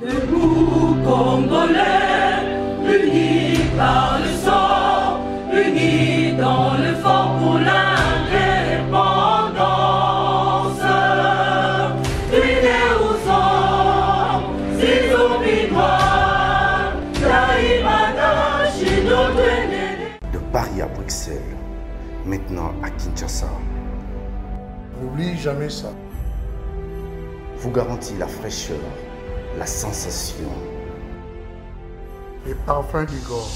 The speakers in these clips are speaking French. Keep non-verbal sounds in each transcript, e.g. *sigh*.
Debout, Congolais, unis par le sang, unis dans le fort pour l'indépendance. Unis aux hommes, zombies noirs, Taïmada, Chino, De Paris à Bruxelles, maintenant à Kinshasa, N'oublie jamais ça. vous garantit la fraîcheur, la sensation. Les parfums du corps.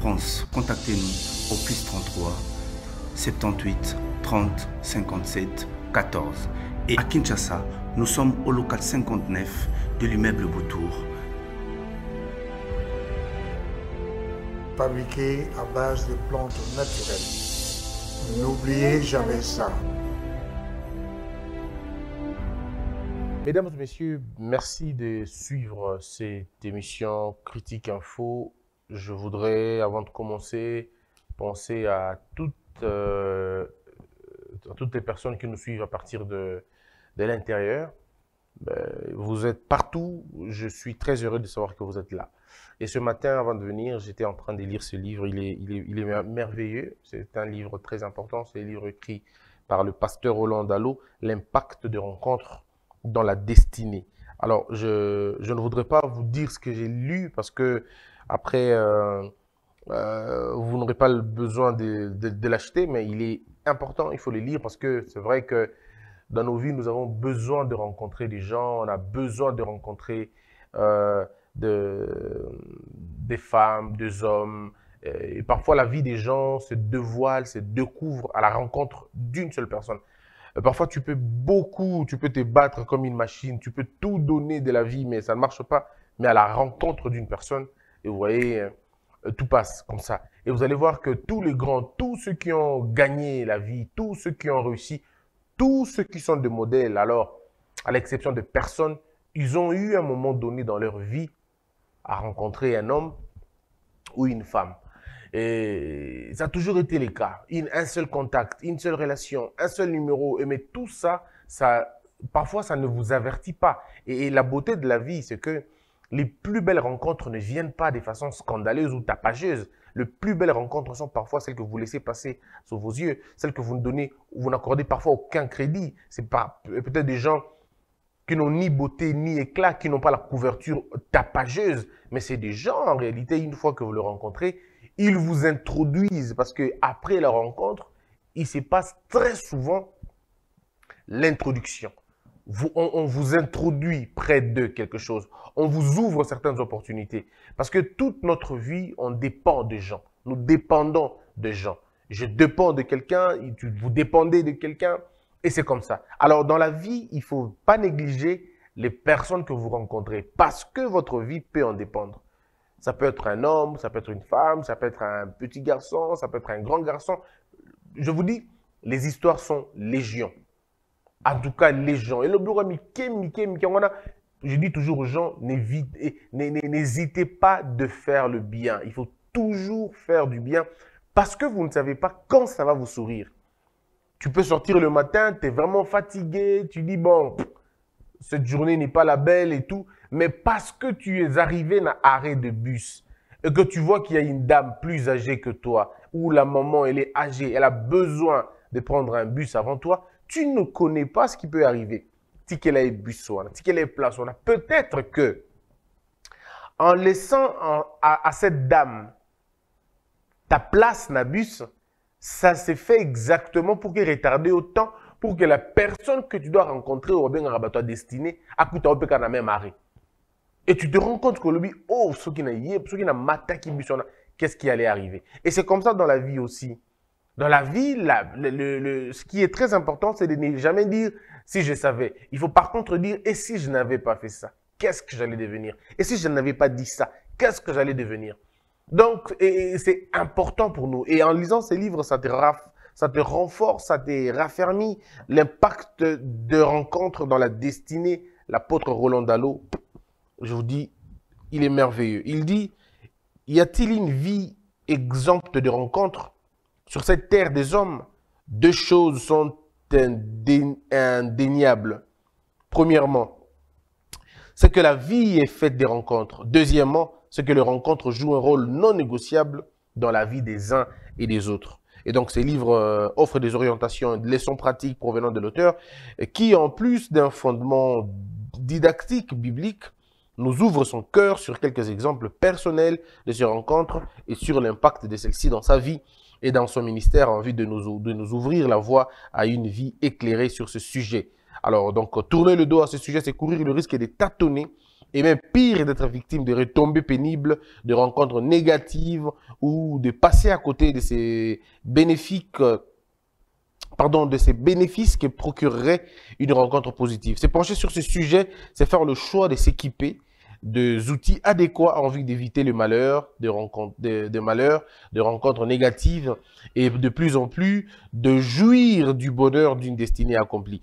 France, contactez-nous au plus 33 78 30 57 14. Et à Kinshasa, nous sommes au local 59 de l'immeuble Boutour. Fabriqué à base de plantes naturelles. N'oubliez jamais ça. Mesdames et messieurs, merci de suivre cette émission Critique Info. Je voudrais, avant de commencer, penser à toutes, euh, les personnes qui nous suivent à partir de, de l'intérieur. Ben, vous êtes partout. Je suis très heureux de savoir que vous êtes là. Et ce matin, avant de venir, j'étais en train de lire ce livre. Il est, il est, il est merveilleux. C'est un livre très important. C'est un livre écrit par le pasteur Roland Dallot, L'impact de rencontres dans la destinée. Alors, je, ne voudrais pas vous dire ce que j'ai lu parce que après, euh, euh, vous n'aurez pas besoin de l'acheter, mais il est important, il faut le lire parce que c'est vrai que dans nos vies, nous avons besoin de rencontrer des gens, on a besoin de rencontrer euh, de, des femmes, des hommes. Et parfois, la vie des gens se dévoile, se découvre à la rencontre d'une seule personne. Parfois, tu peux beaucoup, tu peux te battre comme une machine, tu peux tout donner de la vie, mais ça ne marche pas. Mais à la rencontre d'une personne, et vous voyez, euh, tout passe comme ça. Et vous allez voir que tous les grands, tous ceux qui ont gagné la vie, tous ceux qui ont réussi, tous ceux qui sont des modèles, alors, à l'exception de personnes, ils ont eu un moment donné dans leur vie à rencontrer un homme ou une femme. Et ça a toujours été le cas. Un seul contact, une seule relation, un seul numéro. Et mais tout ça, ça, parfois, ça ne vous avertit pas. Et, et la beauté de la vie, c'est que les plus belles rencontres ne viennent pas de façon scandaleuse ou tapageuse. Les plus belles rencontres sont parfois celles que vous laissez passer sous vos yeux, celles que vous ne donnez, vous n'accordez parfois aucun crédit. C'est pas peut-être des gens qui n'ont ni beauté ni éclat, qui n'ont pas la couverture tapageuse, mais c'est des gens en réalité, une fois que vous les rencontrez, ils vous introduisent parce que après la rencontre, il se passe très souvent l'introduction. On, on, vous introduit près de quelque chose. On vous ouvre certaines opportunités. Parce que toute notre vie, on dépend de gens. Nous dépendons de gens. Je dépends de quelqu'un, vous dépendez de quelqu'un, et c'est comme ça. Alors, dans la vie, il ne faut pas négliger les personnes que vous rencontrez, parce que votre vie peut en dépendre. Ça peut être un homme, ça peut être une femme, ça peut être un petit garçon, ça peut être un grand garçon. Je vous dis, les histoires sont légion. En tout cas, gens. Et le bureau, Mickey, Mickey, Mickey, je dis toujours aux gens, n'hésitez pas de faire le bien. Il faut toujours faire du bien parce que vous ne savez pas quand ça va vous sourire. Tu peux sortir le matin, tu es vraiment fatigué, tu dis, bon, cette journée n'est pas la belle et tout, mais parce que tu es arrivé à arrêt de bus et que tu vois qu'il y a une dame plus âgée que toi, ou la maman, elle est âgée, elle a besoin de prendre un bus avant toi, tu ne connais pas ce qui peut arriver. Peut-être que en laissant à, cette dame ta place na bus, ça s'est fait exactement pour qu'elle retarde autant, pour que la personne que tu dois rencontrer au bien rabattoir destiné, à coup de na même arrêt. Et tu te rends compte que le oh, ce qui n'a ce qui n'a mataki qu'est-ce qui allait arriver? Et c'est comme ça dans la vie aussi. Dans la vie, la, le, le, le, ce qui est très important, c'est de ne jamais dire si je savais. Il faut par contre dire et si je n'avais pas fait ça, qu'est-ce que j'allais devenir? Et si je n'avais pas dit ça, qu'est-ce que j'allais devenir? Donc, c'est important pour nous. Et en lisant ces livres, ça te, ça te renforce, ça te raffermit l'impact de rencontre dans la destinée. L'apôtre Roland Dallot, je vous dis, il est merveilleux. Il dit, y a-t-il une vie exempte de rencontres sur cette terre des hommes? Deux choses sont indéniables. Premièrement, c'est que la vie est faite des rencontres. Deuxièmement, c'est que les rencontres jouent un rôle non négociable dans la vie des uns et des autres. Et donc, ces livres euh, offrent des orientations, des leçons pratiques provenant de l'auteur, qui, en plus d'un fondement didactique biblique, nous ouvre son cœur sur quelques exemples personnels de ces rencontres et sur l'impact de celles-ci dans sa vie et dans son ministère en vue de nous, de nous ouvrir la voie à une vie éclairée sur ce sujet. Alors, donc, tourner le dos à ce sujet, c'est courir le risque de tâtonner et même pire d'être victime de retombées pénibles, de rencontres négatives ou de passer à côté de ces bénéfiques, euh, pardon, de ces bénéfices que procurerait une rencontre positive. Se pencher sur ce sujet, c'est faire le choix de s'équiper des outils adéquats en vue d'éviter le malheur, de rencontres, malheurs, de rencontres négatives et de plus en plus de jouir du bonheur d'une destinée accomplie.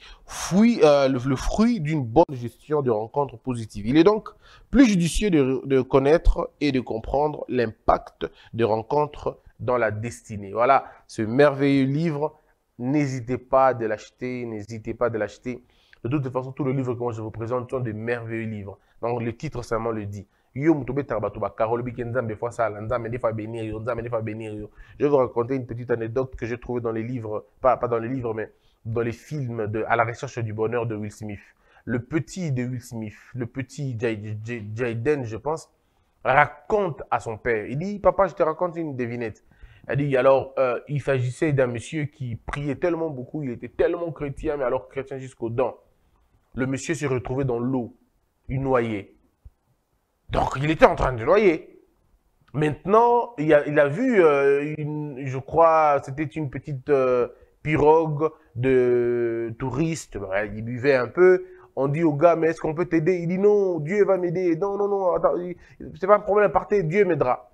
Euh, le, fruit d'une bonne gestion de rencontres positives. Il est donc plus judicieux de, de connaître et de comprendre l'impact de rencontres dans la destinée. Voilà ce merveilleux livre. N'hésitez pas de l'acheter, n'hésitez pas de l'acheter. De toute façon, tous les livres que je vous présente sont des merveilleux livres. Donc le titre seulement le dit. Yo Je vais vous raconter une petite anecdote que j'ai trouvée dans les livres, pas, pas dans les livres, mais dans les films de À la recherche du bonheur de Will Smith. Le petit de Will Smith, le petit Jaden, je pense, raconte à son père. Il dit, papa, je te raconte une devinette. Il dit, alors, euh, il s'agissait d'un monsieur qui priait tellement beaucoup, il était tellement chrétien, mais alors chrétien jusqu'aux dents. Le monsieur s'est retrouvé dans l'eau il noyait. Donc, il était en train de noyer. Maintenant, il a, vu, euh, je crois, c'était une petite euh, pirogue de touristes. Il buvait un peu. On dit au gars, mais est-ce qu'on peut t'aider? Il dit non, Dieu va m'aider. Non, non, non, c'est pas un problème, partez, Dieu m'aidera.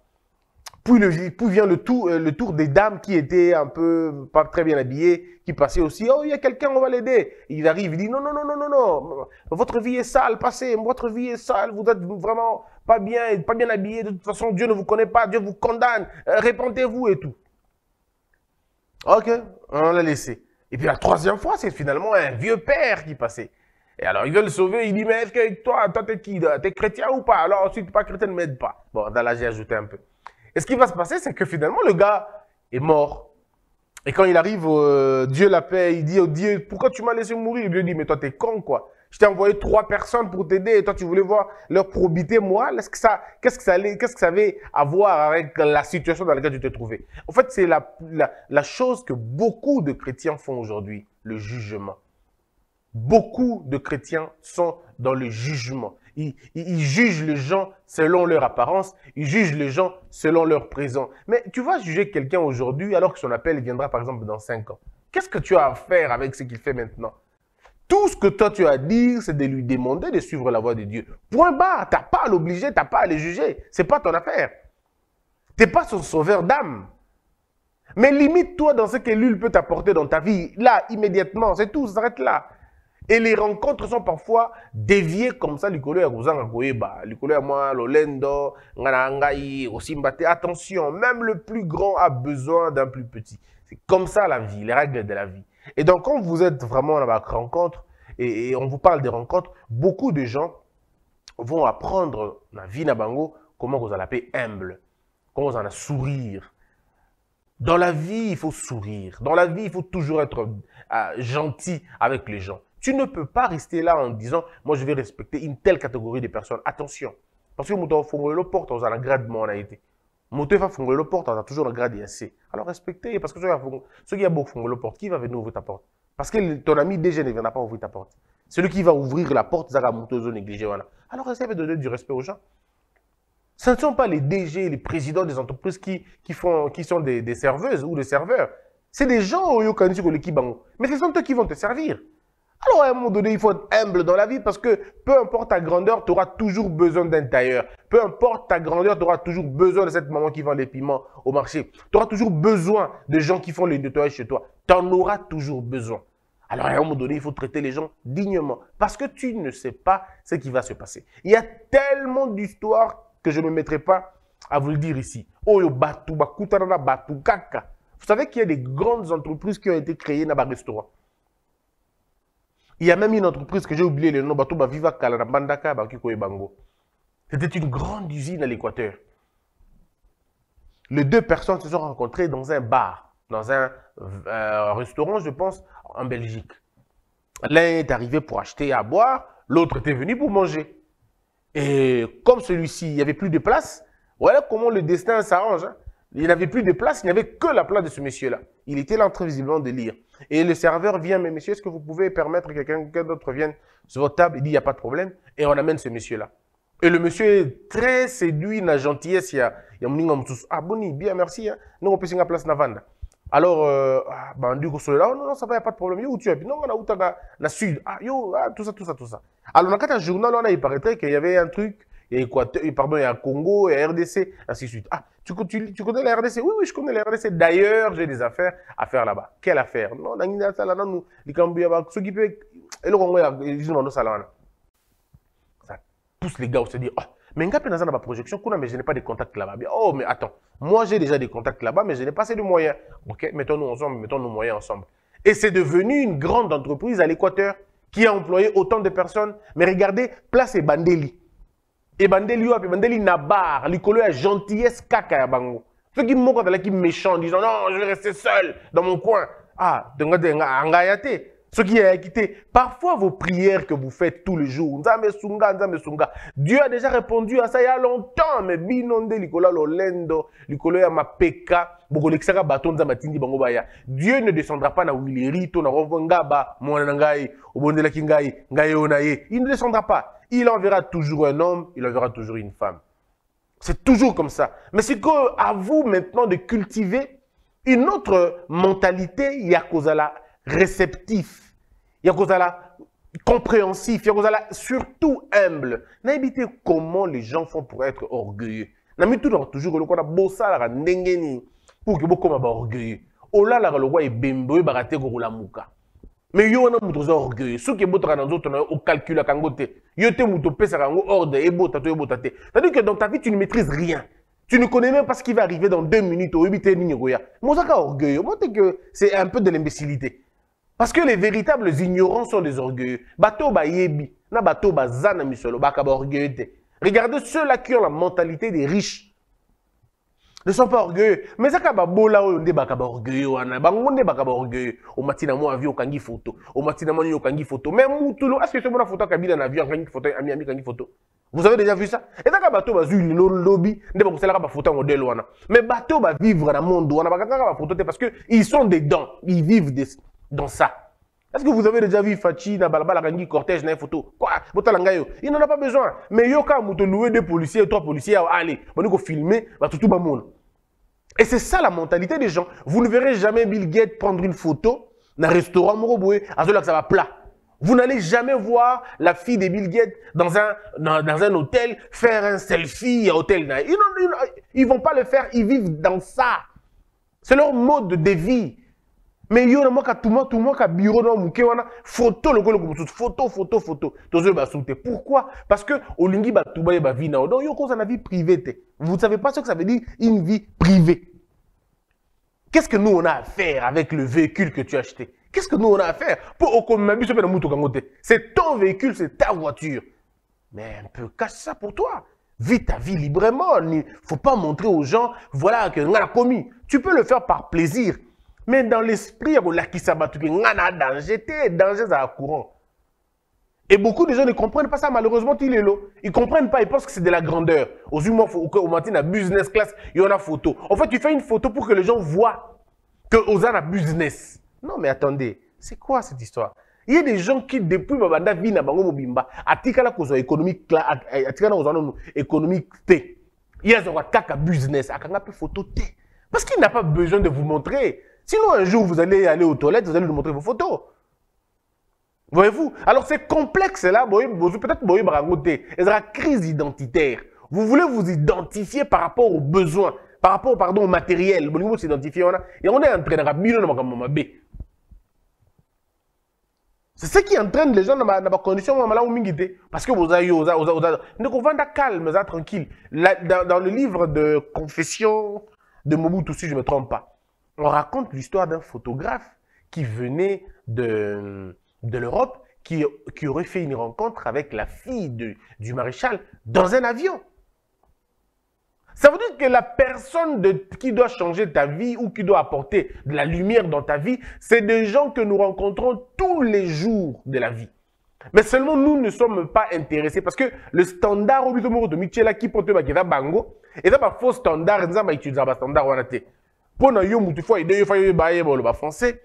Puis, le, vient le tour, euh, le tour des dames qui étaient un peu pas très bien habillées, qui passaient aussi. Oh, il y a quelqu'un, on va l'aider. Il arrive, il dit non, non, non, non, non, non. Votre vie est sale, passez. Votre vie est sale. Vous êtes vraiment pas bien, pas bien habillé. De toute façon, Dieu ne vous connaît pas. Dieu vous condamne. Euh, répentez-vous et tout. Ok, on l'a laissé. Et puis la troisième fois, c'est finalement un vieux père qui passait. Et alors, il veut le sauver. Il dit, mais est-ce que toi, toi, t'es qui? T'es chrétien ou pas? Alors, n'es pas chrétien, ne m'aide pas. Bon, là, j'ai ajouté un peu. Et ce qui va se passer, c'est que finalement, le gars est mort. Et quand il arrive, euh, Dieu l'appelle, il dit oh Dieu, pourquoi tu m'as laissé mourir? Il lui dit, mais toi, t'es con, quoi. Je t'ai envoyé trois personnes pour t'aider et toi, tu voulais voir leur probité moi. Qu'est-ce que ça, que avait à voir avec la situation dans laquelle tu t'es trouvé? En fait, c'est la chose que beaucoup de chrétiens font aujourd'hui, le jugement. Beaucoup de chrétiens sont dans le jugement ils, jugent les gens selon leur apparence, ils jugent les gens selon leur présent. Mais tu vas juger quelqu'un aujourd'hui alors que son appel viendra par exemple dans 5 ans. Qu'est-ce que tu as à faire avec ce qu'il fait maintenant? Tout ce que toi tu as à dire, c'est de lui demander de suivre la voie de Dieu. Point barre, tu n'as pas à l'obliger, tu n'as pas à le juger. Ce n'est pas ton affaire. Tu n'es pas son sauveur d'âme. Mais limite-toi dans ce que lui peut t'apporter dans ta vie, là, immédiatement, c'est tout, ça s'arrête là. Et les rencontres sont parfois déviées comme ça. Likolo ya kozanga. Likolo ya moi, lolendo, ngana osimbate. Attention, même le plus grand a besoin d'un plus petit. C'est comme ça la vie, les règles de la vie. Et donc, quand vous êtes vraiment dans la rencontre, et, on vous parle des rencontres, beaucoup de gens vont apprendre la vie nabango comment vous allez humble, comment vous allez sourire. Dans la vie, il faut sourire. Dans la vie, il faut toujours être euh, gentil avec les gens. Tu ne peux pas rester là en disant, moi je vais respecter une telle catégorie de personnes. Attention. Parce que moto fongolo porte aux la grade mon a été. Moto va porte a toujours la grade INC. Alors respectez parce que ceux qui a beaucoup fongolo porte, qui va venir ouvrir ta porte? Parce que ton ami déjà ne viendra pas ouvrir ta porte. Celui qui va ouvrir la porte, ça va moto négligé voilà. Alors essayez de donner du respect aux gens. Ce ne sont pas les DG, les présidents des entreprises qui, qui, font, qui sont des, serveuses ou des serveurs. C'est des gens au Yokani Mais ce sont eux qui vont te servir. Alors, à un moment donné, il faut être humble dans la vie parce que peu importe ta grandeur, tu auras toujours besoin d'un tailleur. Peu importe ta grandeur, tu auras toujours besoin de cette maman qui vend les piments au marché. Tu auras toujours besoin de gens qui font les nettoyages chez toi. Tu en auras toujours besoin. Alors, à un moment donné, il faut traiter les gens dignement parce que tu ne sais pas ce qui va se passer. Il y a tellement d'histoires que je ne me mettrai pas à vous le dire ici. Oyo batu. Vous savez qu'il y a des grandes entreprises qui ont été créées dans les restaurants. Il y a même une entreprise que j'ai oublié le nom, Batu Viva Kalarabandaka, Bakiko Bango. C'était une grande usine à l'Équateur. Les deux personnes se sont rencontrées dans un bar, dans un euh, restaurant, je pense, en Belgique. L'un est arrivé pour acheter à boire, l'autre était venu pour manger. Et comme celui-ci, il n'y avait plus de place, voilà comment le destin s'arrange. Hein. Il n'avait plus de place, il n'y avait que la place de ce monsieur-là. Il était là en visiblement de lire. Et le serveur vient, mais monsieur, est-ce que vous pouvez permettre que quelqu'un d'autre vienne sur votre table? Il dit, il n'y a pas de problème. Et on amène ce monsieur-là. Et le monsieur est très séduit, la gentillesse, il y a, il y a ah boni, bien, merci, hein. Nous, on peut la place Navanda. Alors, euh, bah, du coup, là, non, non, ça va, il n'y a pas de problème. Yo, tu es Non, on a où la sud. Ah, yo, ah, tout ça, tout ça, tout ça. Alors, dans un journal, a, il paraîtrait qu'il y avait un truc, il y a Équateur, pardon, il y a Congo, il y a RDC, ainsi de suite. Ah, tu, connais la RDC Oui, oui, je connais la RDC. D'ailleurs, j'ai des affaires à faire là-bas. Quelle affaire? Non, nous, les Cambouis, ceux qui peuvent, et le non, ça pousse les gars à se dire, oh, mais quand dans ma projection, mais je n'ai pas de contacts là-bas. Oh, mais attends, moi j'ai déjà des contacts là-bas, mais je n'ai pas assez de moyens. Ok, mettons-nous ensemble, mettons nos moyens ensemble. Et c'est devenu une grande entreprise à l'Équateur qui a employé autant de personnes. Mais regardez, place et Bandeli ebandeli wapi? Ebandeli na bar likolo ya gentillesse kaka ya bango. Soki moko azalaki méchant disant non je vais rester seul dans mon coin. Ah tonga te soki yayaki te parfois vos prières que vous faites tous les jours dieu a déjà répondu à ça il y a longtemps mais bino nde likolo ya lolendo ya mapeka bokolekisaka bato nzambe atindi bango baya. Dieu ne descendra pas na na mwana na ngai obondelaki ngai ngai oyo na ye. Il ne descendra pas. Il enverra toujours un homme, il enverra toujours une femme. C'est toujours comme ça. Mais c'est à vous maintenant de cultiver une autre mentalité, il y a cause à la réceptif, il y a cause à la compréhensif, il y a cause à la surtout humble. N'habitez comment les gens font pour être orgueilleux. N'habitez toujours le qu'on a bossa la ndengeni pour que beaucoup orgueilleux. Ola la le roi est bembo, barate la muka. mais yo wana moto oza orgueil soki ebotaka na nzoto na yo okalkulaka yango te yo te moto opesaka yango ordre ebota to ebota te c'est-à-dire que dans ta vie tu ne maîtrises rien tu ne connais même pas ce qui va arriver dans deux minutes oyebi te nini ekoya mais ozaka orgueil omote que c'est un peu de l'imbécilité parce que les véritables ignorants sont des orgueilleux. Bato bayebi na bato baza na misolo baka baorgueilleux te. Regardez ceux-là qui ont la mentalité des riches. Ne sont pas orgueilleux. Mais ezaka babola oyo nde baka baorgueilleux wana. Bango nde baka baorgueilleux omati na mwa avion okangi photo. Omati na mwa nini okangi photo. Mais mutulu est ce que somona photo akabila na avion akangi photo ami ami akangi photo? Vous avez déjà vu ça? Ezaka bato bazwi lilo lobi nde bakosalaka bafoto ya modele wana. Mais bato bavivre na monde wana bakangaka bafoto te parce que ils sont dedans. Ils vivent des, dans ça Est-ce que vous avez déjà vu Fachi na balabala kangi cortège na photo? Quoi? Il n'en a pas besoin. Mais yo ka muto louer des policiers, trois policiers allez, bani ko filmer, tout ba monde. Et c'est ça la mentalité des gens. Vous ne verrez jamais Bill Gates prendre une photo dans un restaurant Moroboué, à ce que ça va plat. Vous n'allez jamais voir la fille de Bill Gates dans un, dans, dans un hôtel faire un selfie à hôtel. Ils ne vont pas le faire, ils vivent dans ça. C'est leur mode de vie. Mais yo na mwaka tout tout mwaka bureau na muke wana photo lokolo ko photo photo photo. Tozo ba pourquoi? Parce que olingi ba tuba ba vie yo na vie privée te vous ne savez pas ce que ça veut dire une vie privée. Qu'est-ce que nous on a à faire avec le véhicule que tu as acheté? Qu'est-ce que nous on a à faire pour c'est ton véhicule c'est ta voiture. Mais un peu cache ça pour toi. Vis ta vie librement. Il ne faut pas montrer aux gens, voilà, que a commis. Tu peux le faire par plaisir. Mais dans l'esprit, il y a un danger, danger à courant. Et beaucoup de gens ne comprennent pas ça, malheureusement, ils ne comprennent pas, ils pensent que c'est de la grandeur. Aux humains, au matin, la business class, il y en a photo. En fait, tu fais une photo pour que les gens voient que Oza a business. Non, mais attendez, c'est quoi cette histoire? Il y a des gens qui, depuis Babanda, vivent dans Mobimba, atikala kozo économique, atikala kozo économique T. Il y a un business, akanga photo T. Parce qu'il n'a pas besoin de vous montrer. Sinon, un jour, vous allez aller aux toilettes, vous allez nous montrer vos photos. Voyez-vous? Alors, c'est complexe là, peut-être que vous avez une crise identitaire. Vous voulez vous identifier par rapport aux besoins, par rapport pardon, au matériel. Vous s'identifier. Et on est en train de C'est ce qui entraîne les gens dans ma, condition. Parce que vous avez, vous avez, vous avez, on dans calme, ça, tranquille. Là, dans, dans le livre de confession de Mobutu, si je ne me trompe pas, on raconte l'histoire d'un photographe qui venait de, de l'Europe, qui, qui aurait fait une rencontre avec la fille du maréchal dans un avion. Ça veut dire que la personne qui doit changer ta vie ou qui doit apporter de la lumière dans ta vie, c'est des gens que nous rencontrons tous les jours de la vie. Mais seulement nous ne sommes pas intéressés parce que le standard au de Michela qui porte ba bango et ça faux standard utiliser ba standard wana te. Pour na yo mutu fois idée yo fa yo français,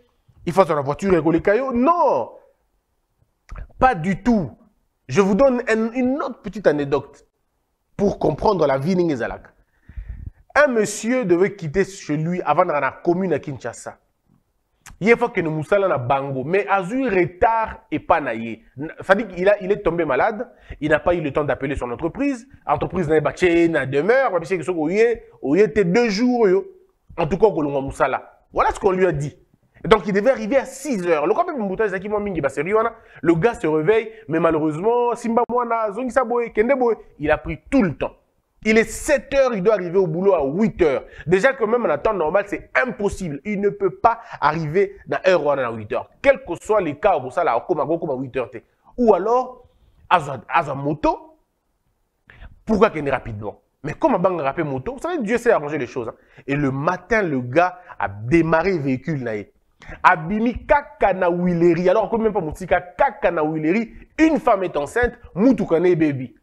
il faut sur la voiture coller caillou. Non. Pas du tout. Je vous donne un- une autre petite anecdote pour comprendre la vie n'ingezalaka. Un monsieur devait quitter chez lui avant dans la commune à Kinshasa. Il faut que nous moussala na bango, mais a eu retard et pas naïe. Ça dit qu'il a, il est tombé malade, il n'a pas eu le temps d'appeler son entreprise. Entreprise n'a pas na demeure, parce que ce qu'il était deux jours, yo. En tout cas. Voilà ce qu'on lui a dit. Donc, il devait arriver à 6 heures. Le, bah, le gars se réveille, mais malheureusement, Simba Mwana, Zongi Kende Boye, il a pris tout le temps. Il est 7 heures, il doit arriver au boulot à 8 heures. Déjà que même en temps normal, c'est impossible. Il ne peut pas arriver dans ou à 8 heures. Quel que soit les cas, ça, là, à 8 heures. Ou alors, à sa moto, pourquoi qu'il est rapidement? Mais comme un bang rapide moto, vous savez, Dieu sait arranger les choses. hein. Et le matin, le gars a démarré le véhicule. Là, Abimi kaka na wileri. Alors, comme même pas moutika, kaka na wileri. Une femme est enceinte, moutoukane baby.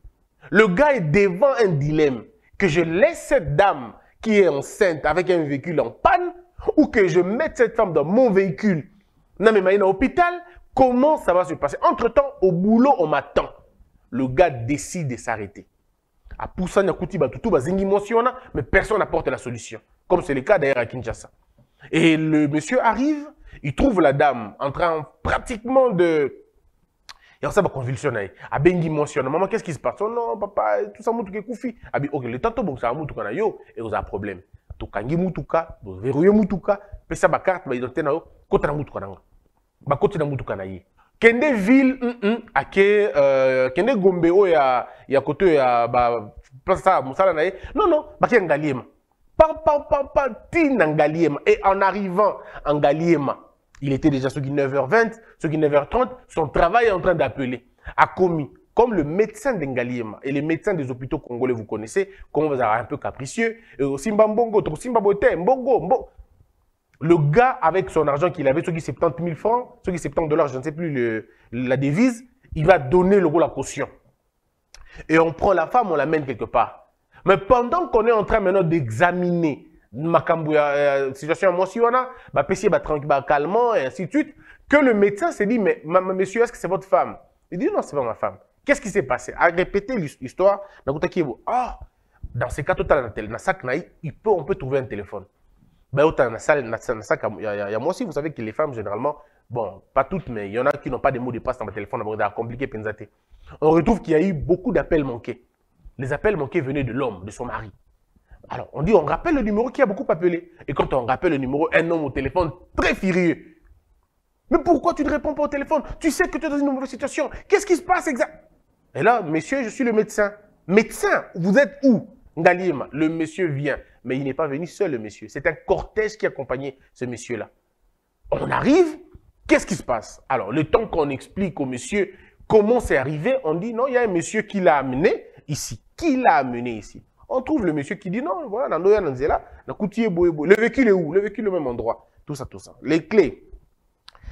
Le gars est devant un dilemme. Que je laisse cette dame qui est enceinte avec un véhicule en panne ou que je mette cette femme dans mon véhicule. Non, mais à l'hôpital, comment ça va se passer? Entre-temps, au boulot, on m'attend. Le gars décide de s'arrêter. À Poussa, Nyakuti, Batutu, Bazingi, Monsiona, mais personne n'apporte la solution. Comme c'est le cas d'ailleurs à Kinshasa. Et le monsieur arrive, il trouve la dame en train pratiquement de. Et ça va convulsionner. Abengi mentionne, maman, qu'est-ce qui se passe? Oh non, papa, tout ça, moutou koufi. Abi, ok, le tanto, bon, ça moutou kana yo, un problème. Tokangi moutouka, vous verrouillez moutouka, pesa ba carte, ba identité na yo, kota na moutouka na nga. Ba koti na moutouka na ye. Kende ville, mm -mm, ake, euh, kende gombe o ya, ya kote ya, ba, place ça, moussala na ye. Non, non, ba kia ngaliema. Pa, pa, pa, pa, ti na ngaliema. Et en arrivant en ngaliema, il était déjà qui 9h20, ce qui 9h30, son travail est en train d'appeler. A commis, comme le médecin d'Engaliema et les médecins des hôpitaux congolais, vous connaissez, comment vous avez un peu capricieux, et au Simba Mbongo, au Simba Bote, Mbongo, Mbongo. Le gars, avec son argent qu'il avait, ceux qui 70 000 francs, ceux qui 70 dollars, je ne sais plus la devise, il va donner le gros la caution. Et on prend la femme, on l'amène quelque part. Mais pendant qu'on est en train maintenant d'examiner ya euh, situation mwasi wana bapesi ye batranqui- bacalmant et ainsi de suite que le médecin s'est dit mais ma- ma- monsieur est-ce que c'est votre femme? Il dit non c'est pas ma femme. Qu'est-ce qui s'est passé? A répété l'his- l'histoire ah! Dans ces cas peut on peut trouver un téléphone ben autant sac ya, ya, ya mwasi vous savez que les femmes généralement bon pas toutes mais il y en a qui n'ont pas de mots de passe dans le téléphone c'est compliqué penza te on retrouve qu'il y a eu beaucoup d'appels manqués les appels manqués venaient de l'homme de son mari alors, on dit, on rappelle le numéro qui a beaucoup appelé. Et quand on rappelle le numéro, un homme au téléphone très furieux. Mais pourquoi tu ne réponds pas au téléphone? Tu sais que tu es dans une mauvaise situation. Qu'est-ce qui se passe exact? Et là, monsieur, je suis le médecin. Médecin, vous êtes où? Ngaliema, le monsieur vient. Mais il n'est pas venu seul, le monsieur. C'est un cortège qui accompagnait ce monsieur-là. On arrive, qu'est-ce qui se passe? Alors, le temps qu'on explique au monsieur comment c'est arrivé, on dit non, il y a un monsieur qui l'a amené ici. Qui l'a amené ici? On trouve le monsieur qui dit non, voilà. Le véhicule est où? Le véhicule est au même endroit. Tout ça, tout ça. Les clés.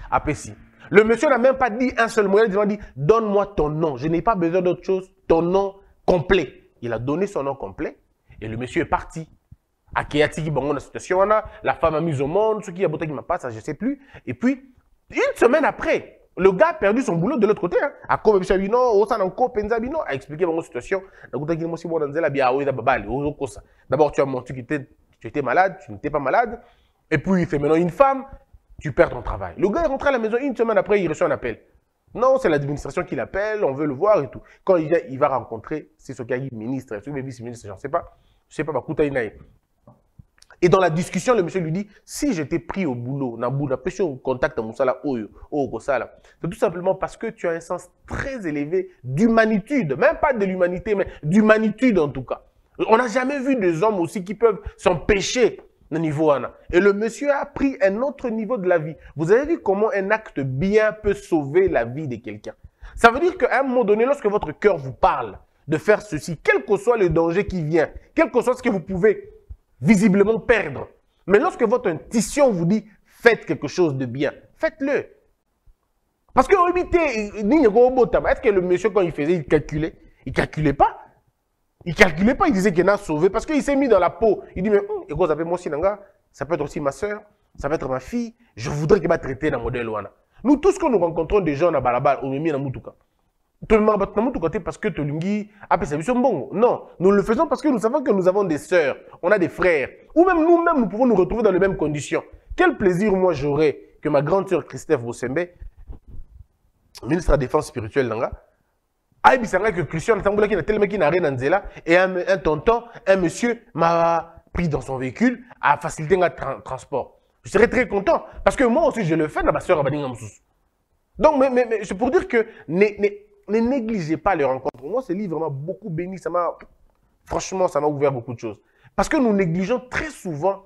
à Pessi. Le monsieur n'a même pas dit un seul mot. Il a dit Donne-moi ton nom. Je n'ai pas besoin d'autre chose. Ton nom complet. Il a donné son nom complet. Et le monsieur est parti. À Kéatiki, bon, la situation, on a, la femme a mis au monde, ce qui a qui m'a pas, ça je sais plus. Et puis, une semaine après, le gars a perdu son boulot de l'autre côté. Hein. Quoi monsieur Bino, au sein a expliqué mon situation. D'abord, tu as menti que tu étais malade, tu n'étais pas malade. Et puis, il fait maintenant une femme, tu perds ton travail. Le gars est rentré à la maison une semaine après, il reçoit un appel. Non, c'est l'administration qui l'appelle, on veut le voir et tout. Quand il, va rencontrer, c'est ce qu'il a ministre, ce vice-ministre, je ne sais pas. Je ne sais pas, Inaï. Et dans la discussion, le monsieur lui dit, si j'étais pris au boulot, na bout, na pêché au contact, moussala, oyo, oh, kosala, c'est tout simplement parce que tu as un sens très élevé d'humanitude, même pas de l'humanité, mais d'humanitude en tout cas. On n'a jamais vu des hommes aussi qui peuvent s'empêcher au niveau Anna. Et le monsieur a pris un autre niveau de la vie. Vous avez vu comment un acte bien peut sauver la vie de quelqu'un. Ça veut dire qu'à un moment donné, lorsque votre cœur vous parle de faire ceci, quel que soit le danger qui vient, quel que soit ce que vous pouvez visiblement perdre, mais lorsque votre intuition vous dit faites quelque chose de bien, faites-le. Parce que est-ce que le monsieur, quand il faisait, il calculait? Il calculait pas. Il calculait pas, il disait qu'il a sauvé parce qu'il s'est mis dans la peau. Il dit, mais hum, moi ça peut être aussi ma soeur, ça peut être ma fille. Je voudrais qu'il m'a traité dans le modèle. Nous, tous, quand nous rencontrons des gens à Balabal, on est mis dans Moutouka. Parce que. Non, nous le faisons parce que nous savons que nous avons des sœurs, on a des frères. Ou même nous-mêmes, nous pouvons nous retrouver dans les mêmes conditions. Quel plaisir, moi, j'aurais que ma grande sœur Christophe Bossembe, ministre de la Défense spirituelle, ayebisanga que christian atambulaki na na re na nzela et un, un tonton un monsieur m'a pris dans son véhicule facilité nga tra transport je serais très content parce que moi aussi je le fais baseur baninga mosusu donc mais, mais, c'est pour dire que ne, ne négligez pas les rencontres. Moi ce livre m'a beaucoup béni ça franchement ça m'a ouvert beaucoup de choses. Parce que nous négligeons très souvent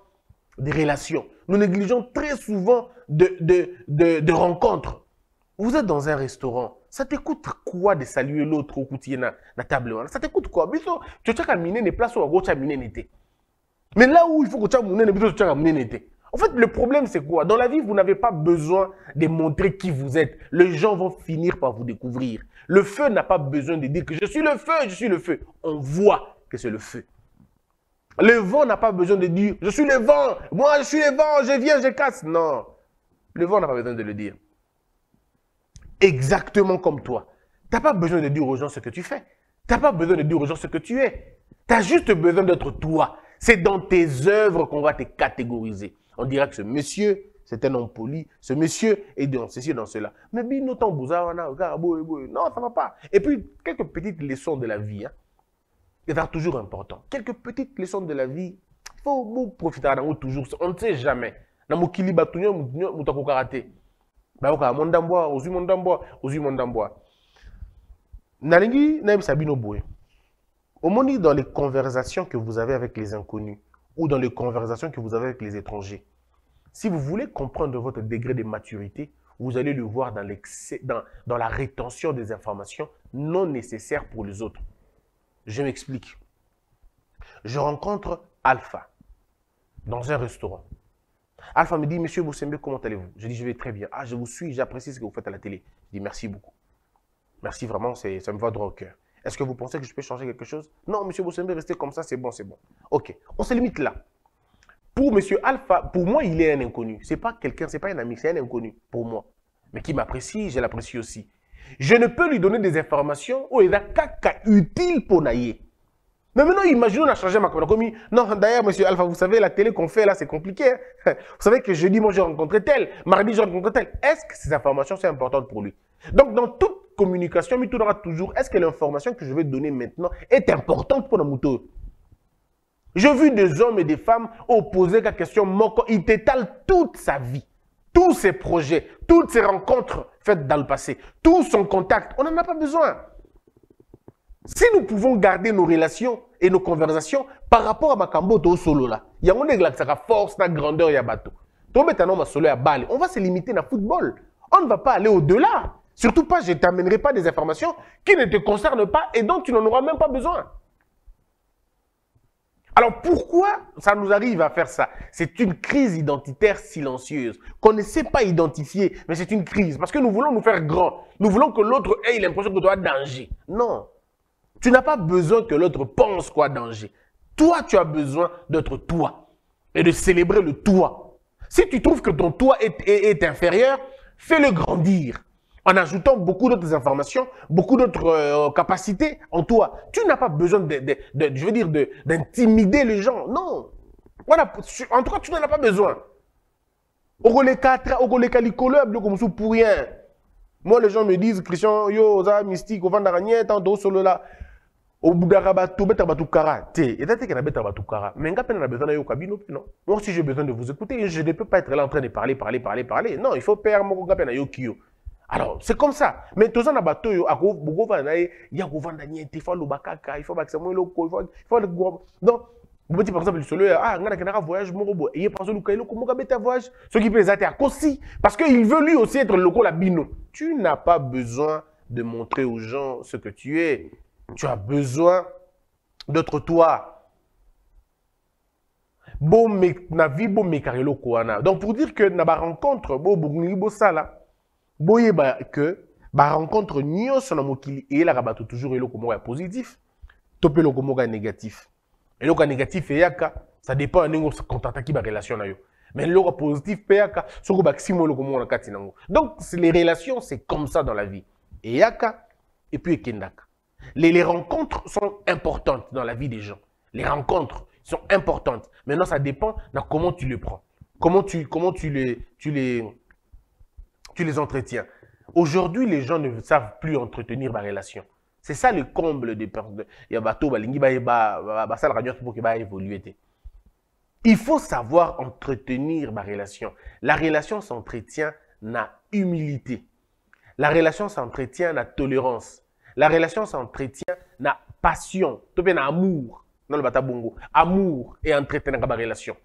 des relations. Nous négligeons très souvent de, de, de, rencontres. Vous êtes dans un restaurant. Ça t'écoute quoi de saluer l'autre au côté na, na table Ça t'écoute quoi? Biso, tu as miner des places où tu as miner Mais là où il faut que tu as miner, tu as En fait, le problème, c'est quoi? Dans la vie, vous n'avez pas besoin de montrer qui vous êtes. Les gens vont finir par vous découvrir. Le feu n'a pas besoin de dire que je suis le feu, je suis le feu. On voit que c'est le feu. Le vent n'a pas besoin de dire je suis le vent, moi je suis le vent, je viens, je casse. Non. Le vent n'a pas besoin de le dire exactement comme toi. Tu n'as pas besoin de dire aux gens ce que tu fais. Tu n'as pas besoin de dire aux gens ce que tu es. Tu as juste besoin d'être toi. C'est dans tes œuvres qu'on va te catégoriser. On dira que ce monsieur, c'est un homme poli. Ce monsieur est dans ceci, dans cela. Mais non, ça ne va pas. Et puis, quelques petites leçons de la vie. Hein. C'est toujours important. Quelques petites leçons de la vie. Il faut profiter d'en toujours. On ne sait jamais. Dans mon bayoka mondambwa ozwi mondambwa ozwi mondambwa nalingi nayebisa bino boye omoni dans les conversations que vous avez avec les inconnus ou dans les conversations que vous avez avec les étrangers si vous voulez comprendre votre degré de maturité vous allez le voir dans, la rétention des informations non nécessaires pour les autres je m'explique je rencontre Alpha dans un restaurant Alpha me dit, Monsieur Boussembe, comment allez-vous? Je dis, je vais très bien. Ah, je vous suis, j'apprécie ce que vous faites à la télé. Je dis, merci beaucoup. Merci vraiment, ça me va droit au cœur. Est-ce que vous pensez que je peux changer quelque chose? Non, Monsieur Boussembe, restez comme ça, c'est bon, c'est bon. Ok, on se limite là. Pour Monsieur Alpha, pour moi, il est un inconnu. C'est pas quelqu'un, c'est pas un ami, c'est un inconnu pour moi. Mais qui m'apprécie, je l'apprécie aussi. Je ne peux lui donner des informations où il a caca utile pour naïe. Mais maintenant, imaginons, on a changé ma commune. Non, d'ailleurs, monsieur Alpha, vous savez, la télé qu'on fait là, c'est compliqué. Hein. *laughs* Vous savez que jeudi, moi, j'ai rencontré tel. Mardi, j'ai rencontré tel. Est-ce que ces informations sont importantes pour lui? Donc, dans toute communication, il tournera toujours, est-ce que l'information que je vais donner maintenant est importante pour le moto J'ai vu des hommes et des femmes opposer la question Moko. Il t'étale toute sa vie, tous ses projets, toutes ses rencontres faites dans le passé, tout son contact. On n'en a pas besoin. Si nous pouvons garder nos relations et nos conversations par rapport à Makambo to solo il y a une force, la grandeur ya bateau. solo balle. On va se limiter dans le football. On ne va pas aller au-delà. Surtout pas, je ne t'amènerai pas des informations qui ne te concernent pas et dont tu n'en auras même pas besoin. Alors pourquoi ça nous arrive à faire ça? C'est une crise identitaire silencieuse qu'on ne sait pas identifier, mais c'est une crise parce que nous voulons nous faire grand. Nous voulons que l'autre ait l'impression que tu as danger. Non. Tu n'as pas besoin que l'autre pense quoi danger. Toi, tu as besoin d'être toi et de célébrer le toi. Si tu trouves que ton toi est, inférieur, fais-le grandir en ajoutant beaucoup d'autres informations, beaucoup d'autres euh, capacités en toi. Tu n'as pas besoin de, je veux dire, d'intimider les gens. Non. Voilà, en cas, tu n'en as pas besoin. pour rien. Moi, les gens me disent, Christian, yo, ça mystique, au tant solo là. obudaka bato obetaka bato kara te eza teke nabetaka bato kara mais nga mpe na besoin nayoka bino mpe non moi si j'ai besoin de vous écouter je ne peux pas être là en train de parler parler parler parler non il faut nga mpe nayoki yo alors c'est comme ça. Mais toza na bato oyo bokovanda na ye ya kovanda nie te fo aloba kaka il faut bakisa mo eloko donc bobeti par exemple lisolo ya ah ngai nakendaka voyage moko boye. Ye par exemple luka eloko moko abeta voyage soki mpe eza te akosi. Parce que il veut lui aussi être lokola bino. Tu n'as pas besoin de montrer aux gens ce que tu es. Tu as besoin d'être toi. Bomé na vie bomekaka eloko wana. Donc pour dire que na barencontre bolingi bosala boyeba ke barencontre nyonso na mokili eyelaka bato toujours eloko moko ya positif. To mpe eloko moko ya négatif. Eloko ya négatif eyaka ça dépend ya ndenge okontaktaki barelation na yo. Mais eloko positif mpe eyaka soki obakisi mo eloko moko na kati nango donc les relations c'est comme ça dans la vie. Eyaka et puis ekendaka les, les rencontres sont importantes dans la vie des gens. Les rencontres sont importantes. Maintenant ça dépend de comment tu les prends. Comment tu, comment tu les, tu les tu les entretiens. Aujourd'hui, les gens ne savent plus entretenir ma relation. C'est ça le comble des personnes. Il faut savoir entretenir ma relation. La relation s'entretient na humilité. La relation s'entretient na tolérance. La relation s'entretient na passion, na amour. Non le bata bongo. Amour et entretenir ma relation.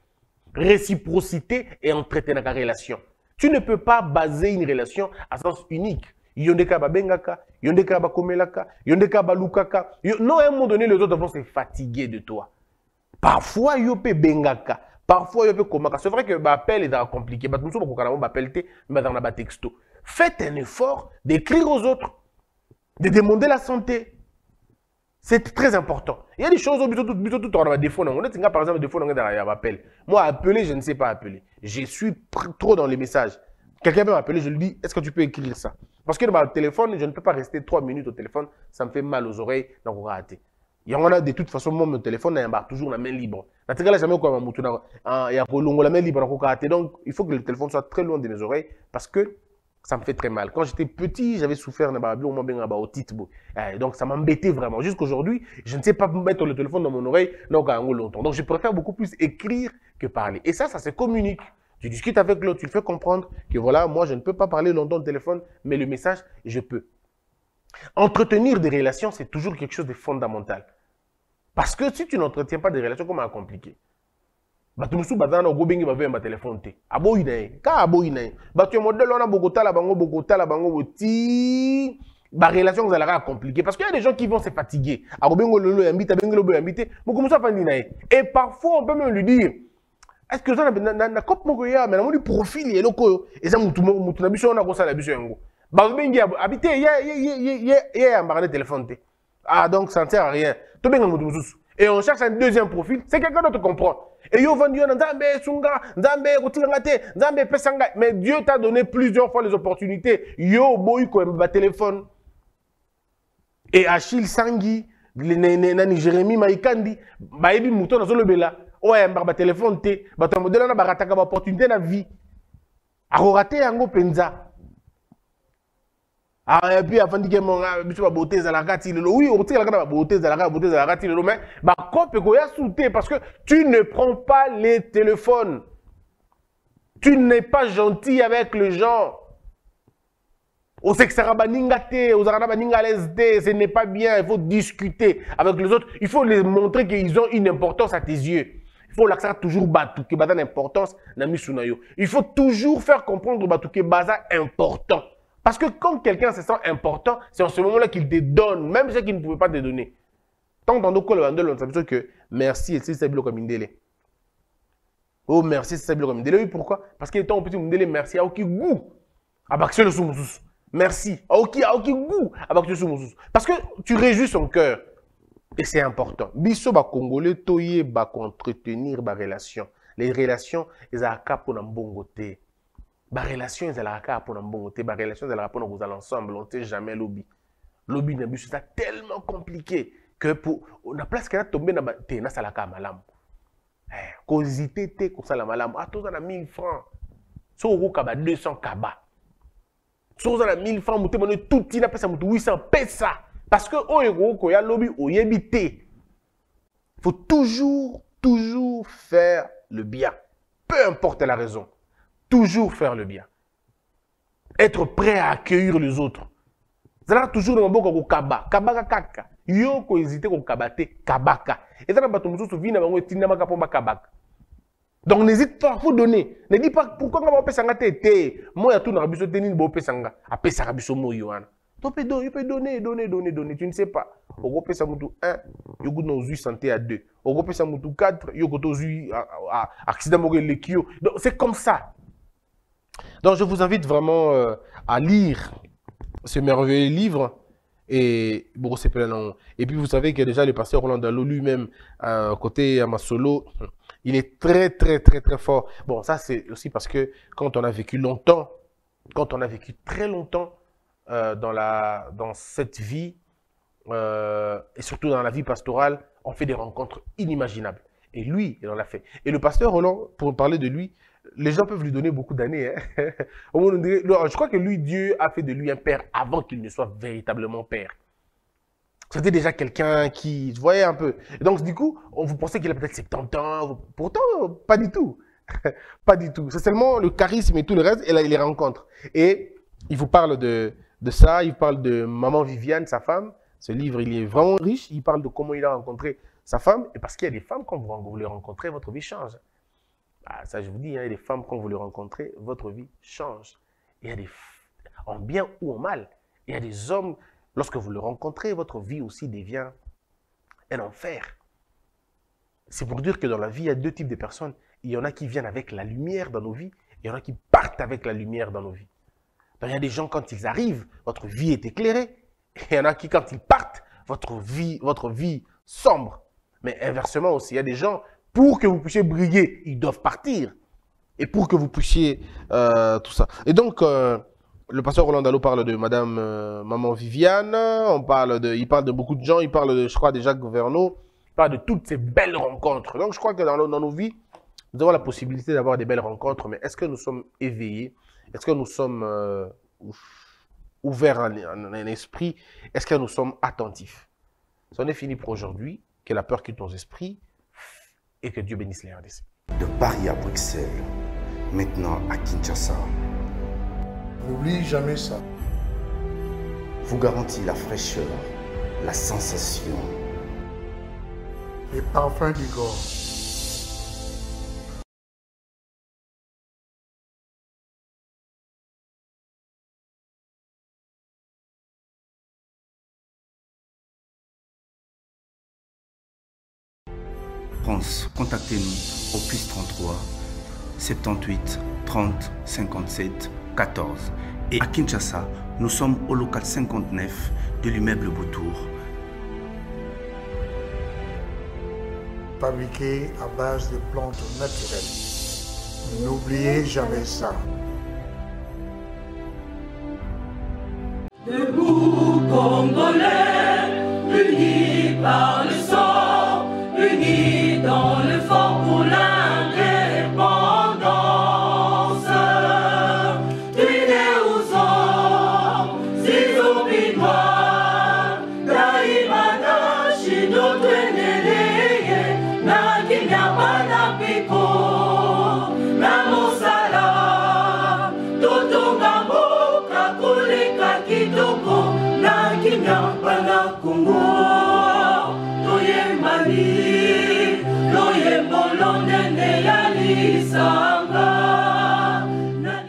Réciprocité et entretenir ma relation. Tu ne peux pas baser une relation à sens unique. Yondeka babengaka, yondeka bakomelaka, yondeka balukaka. Non, à un moment donné, les autres vont se fatiguer de toi. Parfois, yope bengaka. Parfois, yope komaka. C'est vrai que l'appel est compliqué. Nous sommes appel mais dans la texto. Faites un effort d'écrire aux autres, de demander la santé. C'est très important. Il y a des choses où tout tout tout on a des défaut. On par exemple des défauts dans l'appel. Moi appeler, je ne sais pas appeler. Je suis trop dans les messages. Quelqu'un peut m'appeler, je lui dis est-ce que tu peux écrire ça? Parce que dans mon téléphone, je ne peux pas rester trois minutes au téléphone, ça me fait mal aux oreilles, donc on va rater. Il y en a de toute façon mon téléphone est toujours la main libre. Quoi il y a la main libre donc il faut que le téléphone soit très loin de mes oreilles parce que ça me fait très mal. Quand j'étais petit, j'avais souffert eh, Donc ça m'embêtait vraiment. Jusqu'aujourd'hui, je ne sais pas mettre le téléphone dans mon oreille longtemps. Donc je préfère beaucoup plus écrire que parler. Et ça, ça se communique. Tu discutes avec l'autre, tu le fais comprendre que voilà, moi je ne peux pas parler longtemps au téléphone, mais le message, je peux. Entretenir des relations, c'est toujours quelque chose de fondamental. Parce que si tu n'entretiens pas des relations, comment compliqué? Bato mosusu baza na okobengi baveyamba telefone te. Aboyi na ye kaka aboyi na ye. Bato ya modele wana bokotala bango bokotala bango boti barelation ezalaka ya compliqué. Parce que y a des gens qui vont se fatiguer. Akobengi lelo oyambi te abengi lobo oyambi te. Moko mosusu na et parfois on peut même lui dire est ce que oza na cope moko ya me namoni profil ya eloko oyo eza mutu na biso wana akosala biso yango. Babengi abi te ye yambaka nde telefone te. Ah donc ça ne sert à rien. Tobenga mutu mosusu. Et on cherche un deuxième profil c'est quelqu'un d'autre comprend et yo vandi yo nzambe sunga nzambe kotikanga te nzambe pesanga mais Dieu t'a donné plusieurs fois les opportunités. Yo boyi ko ba téléphone. Et Achille Sangi nani Jérémie Maïkandi bayebi muto nazolobela oyo ayambaka batelefone te. Bato ya modele wana barataka baopportunité na vie. Akorate yango mpenza Ah, puis afandiki monga biso babote ezalaka ti lelo oui okotikalaka na babote ezalaka babote ezalaka ti lelo mais bakope koya su te parce que tu ne prends pas les téléphones tu n'es pas gentil avec les gens osekisaka baninga te ozalaka na baninga à l'aise te ce n'est pas bien il faut discuter avec les autres il faut les montrer qu'ils ont une importance à tes yeux il faut l'accès toujours bato ke baza na importance na misu il faut toujours faire comprendre bato ke baza important Parce que quand quelqu'un se sent important, c'est en ce moment-là qu'il te donne, même ce qu'il ne pouvait pas te donner. Tant dans nos collaborateurs, on sait que merci c'est ça comme Indele. Oh, merci, c'est comme Indele. Oui, pourquoi? Parce qu'il est temps petit Indele, merci. A aucun goût. Abakshe le soumoussous. Merci. A aucun goût. Abakshe le soumoussous. Parce que tu réjouis son cœur. Et c'est important. Biso ba Congolais, toye ba entretenir ba relation. Les relations, ils ont un pour mbongote. barelation ezalaka kaka mpona mbongo te barelation ezalaka mpona kozala ensemble on te jamais lobi lobi na biso eza tellement compliqué que pour na place kena tombe na te nasalaka ya malamu eh, kozite te kosala malamu ah toza na 1000 francs soki okoka ba 200 kaba soki oza na 1000 francs motema no tuti napesa motu 800 pesa Parce que oyo koya lobi oyebi te. faut toujours, toujours faire le bien. Peu importe la raison. Toujours faire le bien. Être prêt à accueillir les autres. ezalaka toujours na maboko ya kokaba kabaka kaka. Yo kabaka. Na na donc n'hésite pas faut donner. Ne dis pas pourquoi nga baopesanga te te moi atunaka biso te nini baopesanga apesaka biso moi wana to mpe yo mpe donner donner donner donner. Tu ne sais pas. Okopesa mutu 1 yo kuta ozwi santé ya 2 okopesa mutu 4 yo kota ozwi accident moko eleki yo c'est comme ça donc je vous invite vraiment euh, à lire ce merveilleux livre. Et Et puis vous savez que déjà le pasteur Roland Dalo lui-même, euh, côté Amasolo, il est très très très très fort. Bon, ça c'est aussi parce que quand on a vécu longtemps, quand on a vécu très longtemps euh, dans, la, dans cette vie, euh, et surtout dans la vie pastorale, on fait des rencontres inimaginables. Et lui, il en a fait. Et le pasteur Roland, pour parler de lui, les gens peuvent lui donner beaucoup d'années. Hein. *laughs* je crois que lui, Dieu a fait de lui un père avant qu'il ne soit véritablement père. C'était déjà quelqu'un qui, vous voyez un peu. Et donc, du coup, vous pensez qu'il a peut-être 70 ans. Pourtant, pas du tout. *laughs* pas du tout. C'est seulement le charisme et tout le reste, et là, il les rencontre. Et il vous parle de, ça, il parle de Maman Viviane, sa femme. Ce livre, il est vraiment riche. Il parle de comment il a rencontré sa femme. Et parce qu'il y a des femmes, quand vous les rencontrez, votre vie change. Ah, ça, je vous dis, il y a des femmes, quand vous les rencontrez, votre vie change. Il y a des, en bien ou en mal. Il y a des hommes, lorsque vous les rencontrez, votre vie aussi devient un enfer. C'est pour dire que dans la vie, il y a deux types de personnes. Il y en a qui viennent avec la lumière dans nos vies, et il y en a qui partent avec la lumière dans nos vies. il y a des gens, quand ils arrivent, votre vie est éclairée. Et il y en a qui, quand ils partent, votre vie, votre vie sombre. Mais inversement aussi, il y a des gens, pour que vous puissiez briller, ils doivent partir. Et pour que vous puissiez euh, tout ça. Et donc, euh, le pasteur Roland Dalo parle de Madame euh, Maman Viviane, on parle de, il parle de beaucoup de gens, il parle de, je crois, de Jacques Gouverneau, il parle de toutes ces belles rencontres. Donc, je crois que dans, dans nos vies, nous avons la possibilité d'avoir des belles rencontres, mais est-ce que nous sommes éveillés? Est-ce que nous sommes ouverts en, en, esprit? Est-ce que nous sommes attentifs? C'en est fini pour aujourd'hui. Que la peur quitte nos esprits et que Dieu bénisse les RDC. De Paris à Bruxelles, maintenant à Kinshasa. N'oublie jamais ça. Vous garantit la fraîcheur, la sensation. Les parfums du corps. Contactez-nous au plus 33 78 30 57 14. Et à Kinshasa, nous sommes au local 59 de l'immeuble Boutour. Fabriqué à base de plantes naturelles. N'oubliez jamais ça. Debout, Congolais,